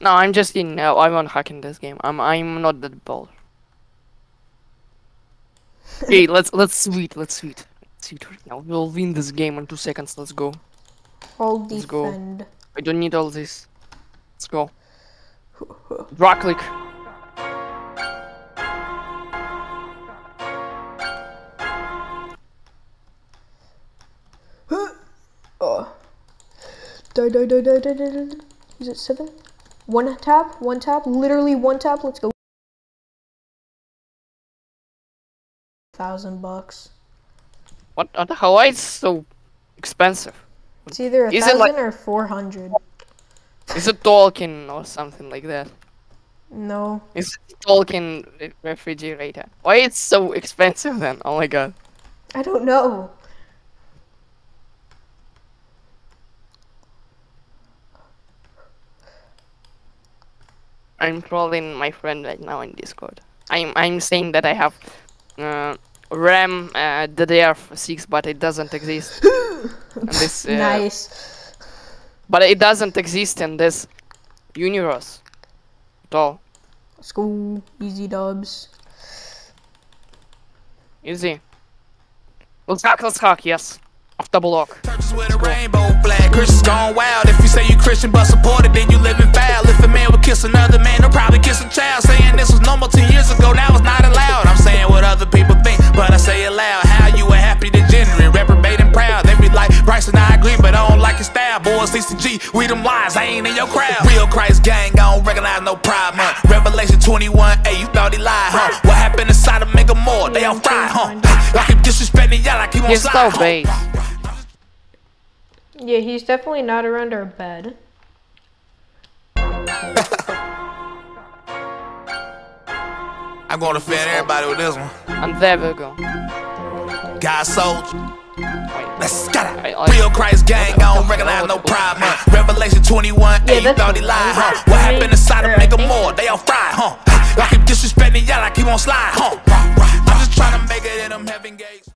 No, I'm just in. Uh, I'm on hacking this game. I'm. I'm not that bold. okay, let's let's sweet. Let's sweet. Sweet right now. We'll win this game in two seconds. Let's go. I'll Let's go. I don't need all this. Let's go. Draw click. Oh. Die, die, die, die, die, die, die. die. Is it seven? One tap, one tap, literally one tap. Let's go. Thousand bucks. What? hell? Why it's so expensive? It's either a Is thousand like- or four hundred. Is it Tolkien or something like that? No. Is it Tolkien refrigerator? Why it's so expensive then? Oh my god. I don't know. I'm trolling my friend right now in Discord. I'm I'm saying that I have uh, RAM uh, DDR6, but it doesn't exist. in this, uh, nice. But it doesn't exist in this universe at all. Let's. Easy dubs. Easy. Let's hack, let's hack, yes. Off the block. Churches with a rainbow flag. Christians gone wild. If you say you Christian but supported, then you living foul. If a man like your style. Boys, CCG, we them lies, I ain't in your crowd. Real Christ gang, I don't recognize no pride month. Revelation 21, hey, you thought he lied, huh? What happened inside of Mega More? They all fried, huh? I keep disrespecting y'all like he won't He's slide. so huh? base. Yeah, he's definitely not around our bed. I'm gonna offend everybody with this one. I'm there we go. God soldier. Wait. Let's get I- it. I- Real Christ gang, I don't recognize no pride, man. Revelation 21, yeah, 8, thought he lied, huh? What happened to Sodom, nigga, more? They all fried, huh? Like if disrespecting y'all, like he won't slide, huh? I'm just trying to make it in them heaven gates.